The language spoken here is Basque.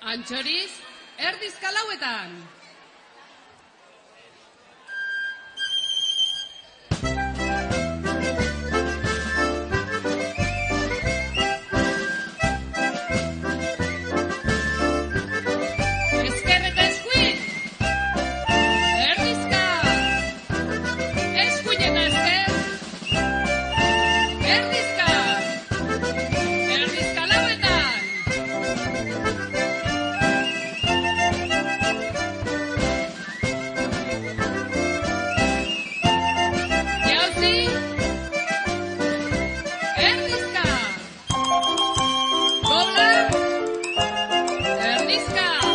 Antxoriz, erdizka lauetan. Alaska.